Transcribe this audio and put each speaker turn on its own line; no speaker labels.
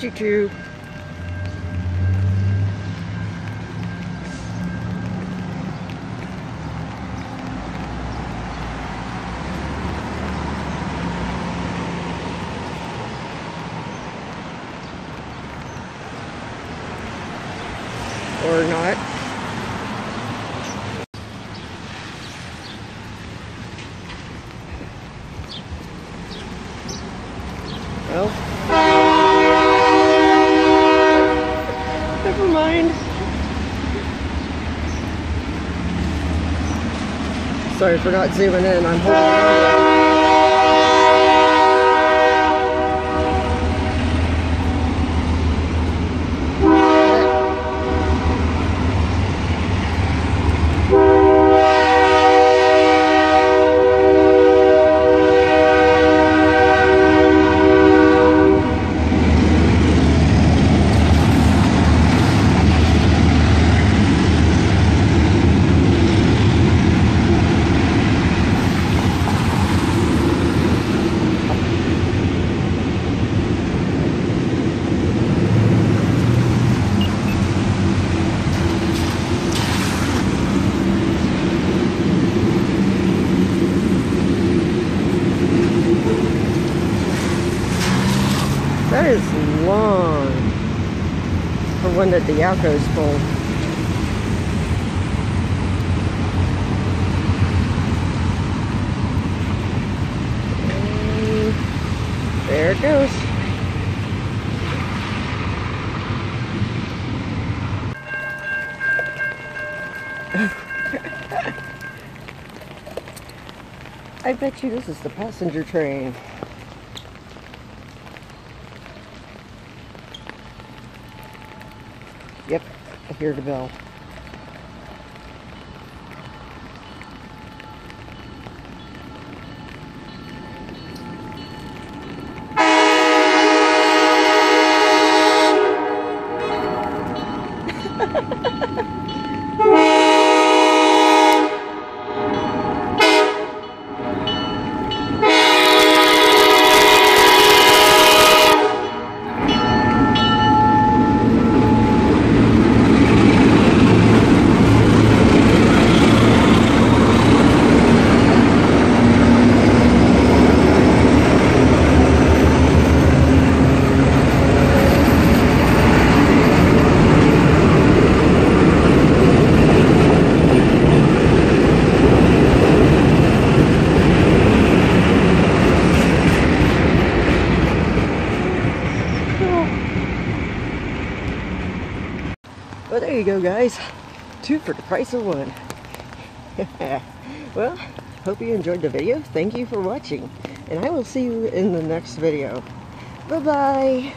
choo-choo. Or not. Well, Sorry for not zooming in. I'm holding on. Is long for one that the ALCOs pulled. And there it goes. I bet you this is the passenger train. Yep, I hear the bell. Well, there you go, guys. Two for the price of one. well, hope you enjoyed the video. Thank you for watching. And I will see you in the next video. Bye-bye.